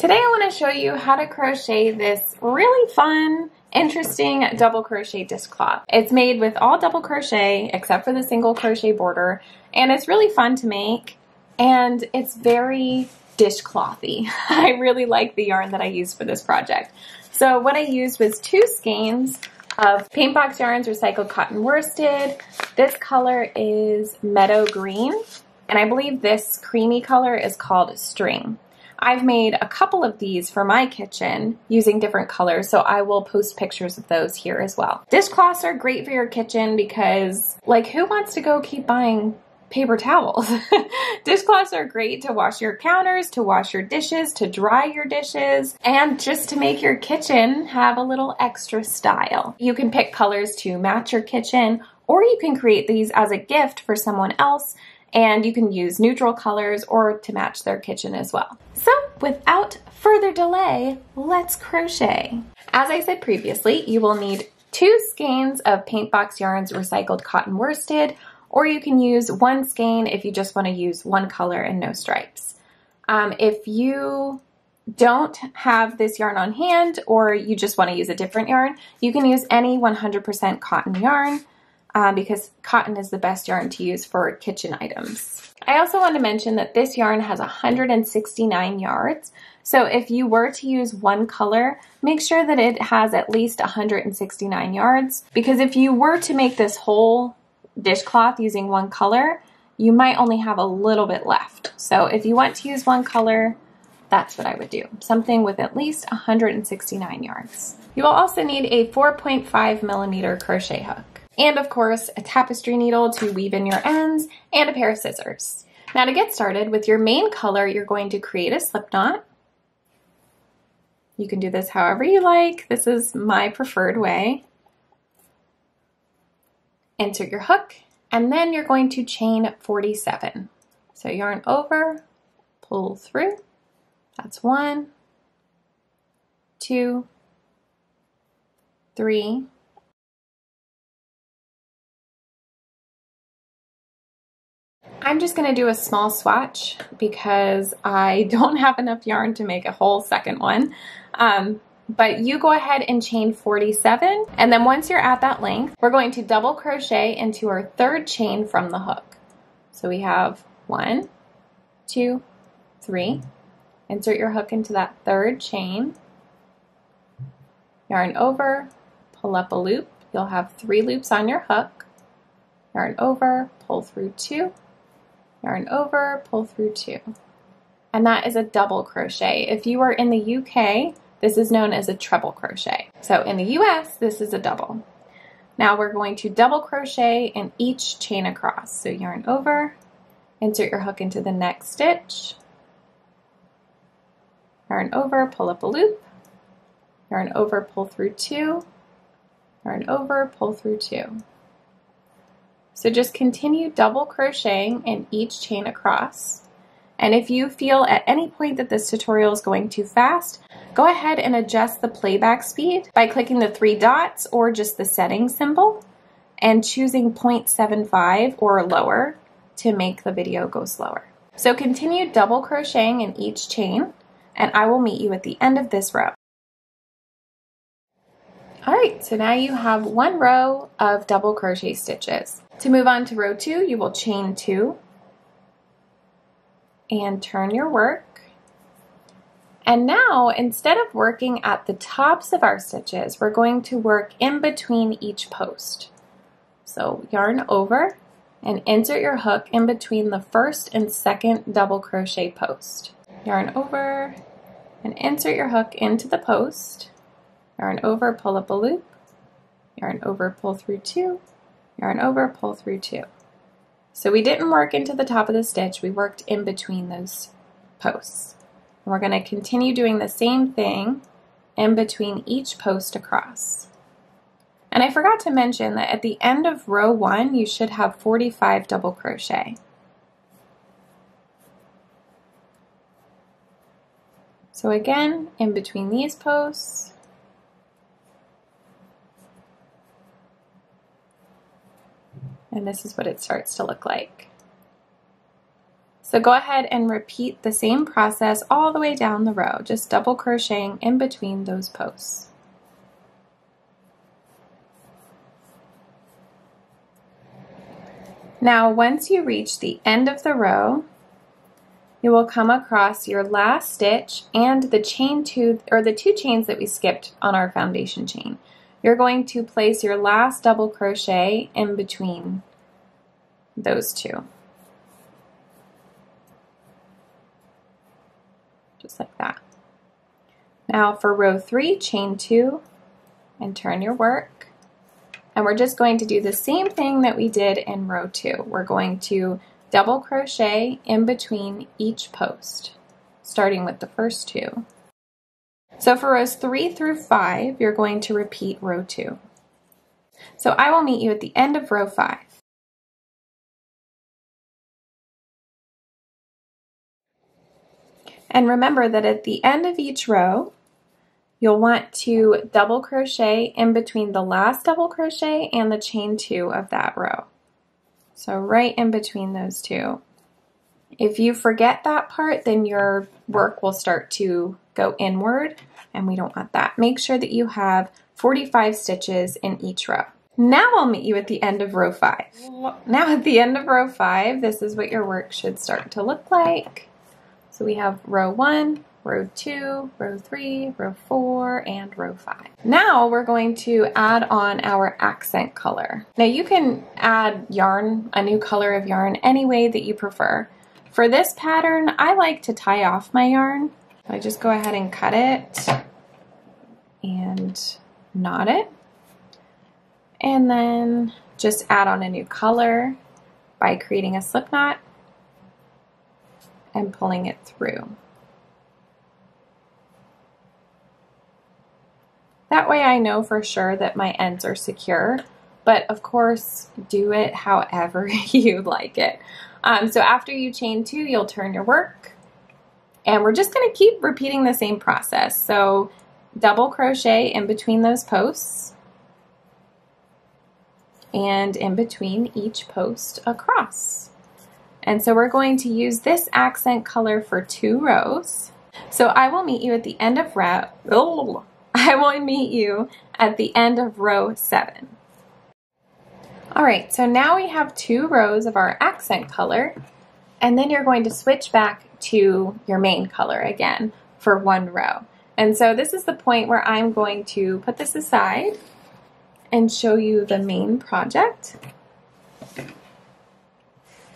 Today I want to show you how to crochet this really fun, interesting double crochet dishcloth. It's made with all double crochet except for the single crochet border and it's really fun to make and it's very dishclothy. I really like the yarn that I used for this project. So what I used was two skeins of Paintbox Yarns Recycled Cotton Worsted. This color is Meadow Green, and I believe this creamy color is called String. I've made a couple of these for my kitchen using different colors, so I will post pictures of those here as well. Dishcloths are great for your kitchen because, like, who wants to go keep buying paper towels. Dishcloths are great to wash your counters, to wash your dishes, to dry your dishes, and just to make your kitchen have a little extra style. You can pick colors to match your kitchen, or you can create these as a gift for someone else and you can use neutral colors or to match their kitchen as well. So without further delay, let's crochet. As I said previously, you will need two skeins of Paintbox Yarns Recycled Cotton Worsted or you can use one skein if you just want to use one color and no stripes. Um, if you don't have this yarn on hand or you just want to use a different yarn, you can use any 100% cotton yarn uh, because cotton is the best yarn to use for kitchen items. I also want to mention that this yarn has 169 yards. So if you were to use one color, make sure that it has at least 169 yards because if you were to make this whole dishcloth using one color, you might only have a little bit left. So if you want to use one color, that's what I would do. Something with at least 169 yards. You will also need a 4.5 millimeter crochet hook. And of course, a tapestry needle to weave in your ends and a pair of scissors. Now to get started, with your main color, you're going to create a slip knot. You can do this however you like. This is my preferred way insert your hook, and then you're going to chain 47. So yarn over, pull through. That's one, two, three, I'm just going to do a small swatch because I don't have enough yarn to make a whole second one. Um, but you go ahead and chain 47 and then once you're at that length we're going to double crochet into our third chain from the hook. So we have one two three. Insert your hook into that third chain. Yarn over pull up a loop. You'll have three loops on your hook. Yarn over pull through two yarn over pull through two and that is a double crochet if you are in the UK this is known as a treble crochet. So in the US, this is a double. Now we're going to double crochet in each chain across. So yarn over, insert your hook into the next stitch, yarn over, pull up a loop, yarn over, pull through two, yarn over, pull through two. So just continue double crocheting in each chain across. And if you feel at any point that this tutorial is going too fast, go ahead and adjust the playback speed by clicking the three dots or just the settings symbol and choosing 0.75 or lower to make the video go slower. So continue double crocheting in each chain and I will meet you at the end of this row. Alright, so now you have one row of double crochet stitches. To move on to row two, you will chain two and turn your work. And now, instead of working at the tops of our stitches, we're going to work in between each post. So yarn over and insert your hook in between the first and second double crochet post. Yarn over and insert your hook into the post. Yarn over, pull up a loop. Yarn over, pull through two. Yarn over, pull through two. So we didn't work into the top of the stitch, we worked in between those posts. And we're going to continue doing the same thing in between each post across. And I forgot to mention that at the end of row one, you should have 45 double crochet. So again, in between these posts, and this is what it starts to look like. So go ahead and repeat the same process all the way down the row, just double crocheting in between those posts. Now once you reach the end of the row, you will come across your last stitch and the chain two, or the two chains that we skipped on our foundation chain. You're going to place your last double crochet in between those two. Just like that. Now for row three, chain two and turn your work. And we're just going to do the same thing that we did in row two. We're going to double crochet in between each post, starting with the first two. So for rows three through five, you're going to repeat row two. So I will meet you at the end of row five. And remember that at the end of each row, you'll want to double crochet in between the last double crochet and the chain two of that row. So right in between those two. If you forget that part, then your work will start to go inward and we don't want that. Make sure that you have 45 stitches in each row. Now I'll meet you at the end of row five. Now at the end of row five, this is what your work should start to look like. So we have row one, row two, row three, row four, and row five. Now we're going to add on our accent color. Now you can add yarn, a new color of yarn, any way that you prefer. For this pattern, I like to tie off my yarn. I just go ahead and cut it and knot it. And then just add on a new color by creating a slip knot and pulling it through. That way I know for sure that my ends are secure, but of course do it however you like it. Um, so after you chain two, you'll turn your work and we're just gonna keep repeating the same process. So double crochet in between those posts and in between each post across. And so we're going to use this accent color for two rows. So I will meet you at the end of row, oh, I will meet you at the end of row seven. All right, so now we have two rows of our accent color, and then you're going to switch back to your main color again for one row. And so this is the point where I'm going to put this aside and show you the main project.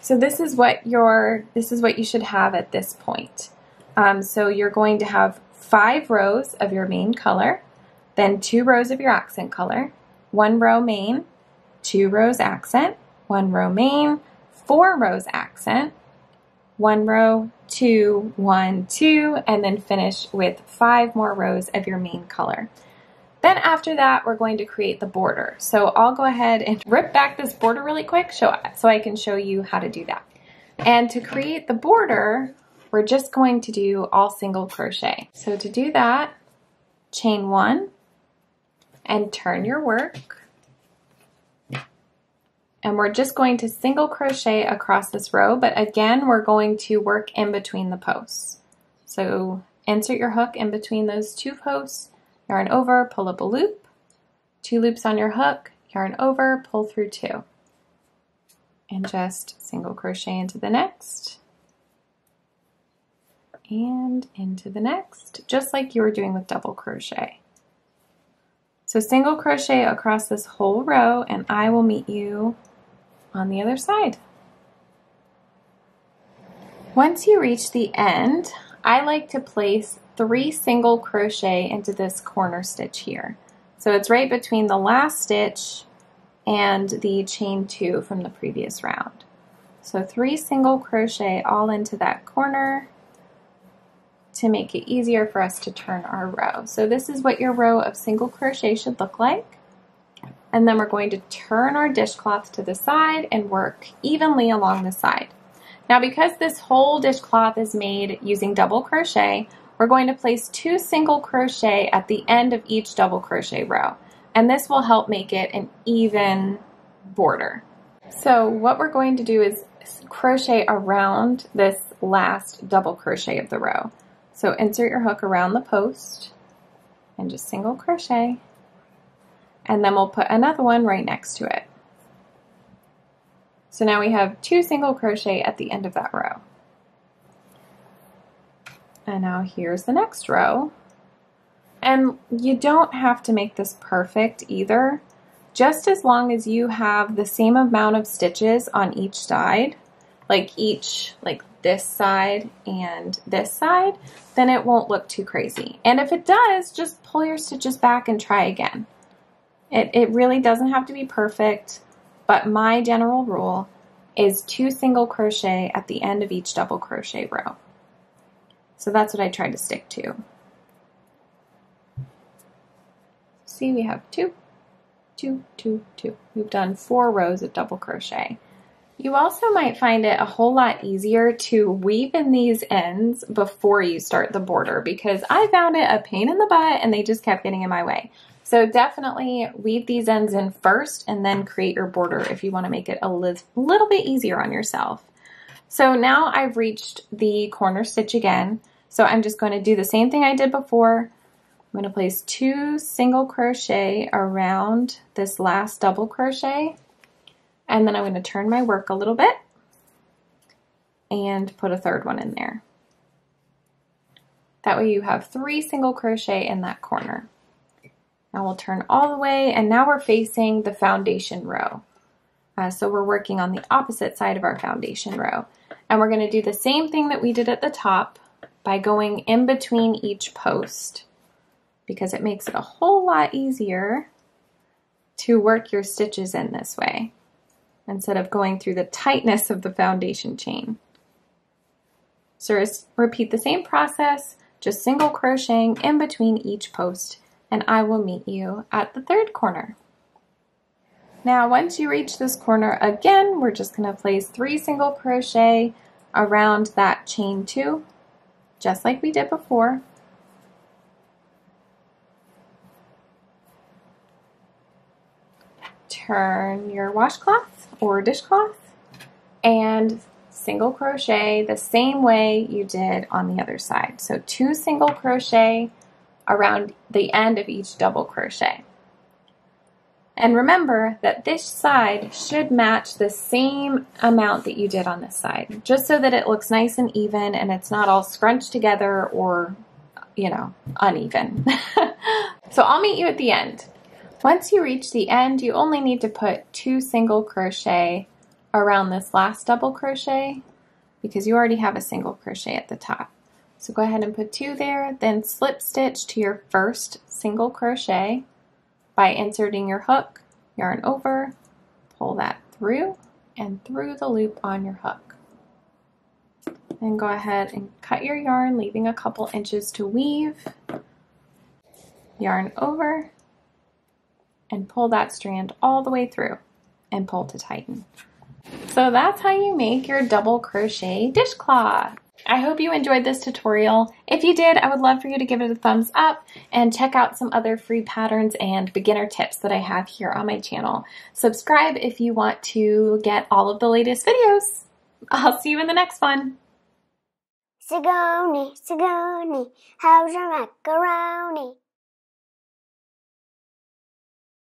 So this is what your this is what you should have at this point. Um, so you're going to have five rows of your main color, then two rows of your accent color, one row main, two rows accent, one row main, four rows accent, one row, two, one, two, and then finish with five more rows of your main color. Then after that, we're going to create the border. So I'll go ahead and rip back this border really quick so I can show you how to do that. And to create the border, we're just going to do all single crochet. So to do that, chain one and turn your work. And we're just going to single crochet across this row, but again, we're going to work in between the posts. So insert your hook in between those two posts, yarn over, pull up a loop, two loops on your hook, yarn over, pull through two, and just single crochet into the next and into the next, just like you were doing with double crochet. So single crochet across this whole row and I will meet you on the other side. Once you reach the end, I like to place three single crochet into this corner stitch here. So it's right between the last stitch and the chain two from the previous round. So three single crochet all into that corner to make it easier for us to turn our row. So this is what your row of single crochet should look like. And then we're going to turn our dishcloth to the side and work evenly along the side. Now because this whole dishcloth is made using double crochet, we're going to place two single crochet at the end of each double crochet row. And this will help make it an even border. So what we're going to do is crochet around this last double crochet of the row. So insert your hook around the post and just single crochet and then we'll put another one right next to it. So now we have two single crochet at the end of that row. And now here's the next row. And you don't have to make this perfect either. Just as long as you have the same amount of stitches on each side, like each, like this side and this side, then it won't look too crazy. And if it does, just pull your stitches back and try again. It, it really doesn't have to be perfect, but my general rule is two single crochet at the end of each double crochet row. So that's what I try to stick to. See, we have two, two, two, two. We've done four rows of double crochet. You also might find it a whole lot easier to weave in these ends before you start the border because I found it a pain in the butt and they just kept getting in my way. So definitely weave these ends in first and then create your border if you want to make it a li little bit easier on yourself. So now I've reached the corner stitch again. So I'm just going to do the same thing I did before. I'm going to place two single crochet around this last double crochet. And then I'm going to turn my work a little bit and put a third one in there. That way you have three single crochet in that corner. Now we'll turn all the way and now we're facing the foundation row. Uh, so we're working on the opposite side of our foundation row. And we're going to do the same thing that we did at the top by going in between each post because it makes it a whole lot easier to work your stitches in this way instead of going through the tightness of the foundation chain. So repeat the same process, just single crocheting in between each post and I will meet you at the third corner. Now once you reach this corner again, we're just going to place three single crochet around that chain two, just like we did before. Turn your washcloth or dishcloth and single crochet the same way you did on the other side. So two single crochet around the end of each double crochet. And remember that this side should match the same amount that you did on this side, just so that it looks nice and even and it's not all scrunched together or, you know, uneven. so I'll meet you at the end. Once you reach the end, you only need to put two single crochet around this last double crochet because you already have a single crochet at the top. So go ahead and put two there, then slip stitch to your first single crochet by inserting your hook, yarn over, pull that through and through the loop on your hook. Then go ahead and cut your yarn, leaving a couple inches to weave. Yarn over and pull that strand all the way through and pull to tighten. So that's how you make your double crochet dishcloth. I hope you enjoyed this tutorial. If you did, I would love for you to give it a thumbs up and check out some other free patterns and beginner tips that I have here on my channel. Subscribe if you want to get all of the latest videos. I'll see you in the next one. Sigoni, Sigoni, how's your macaroni?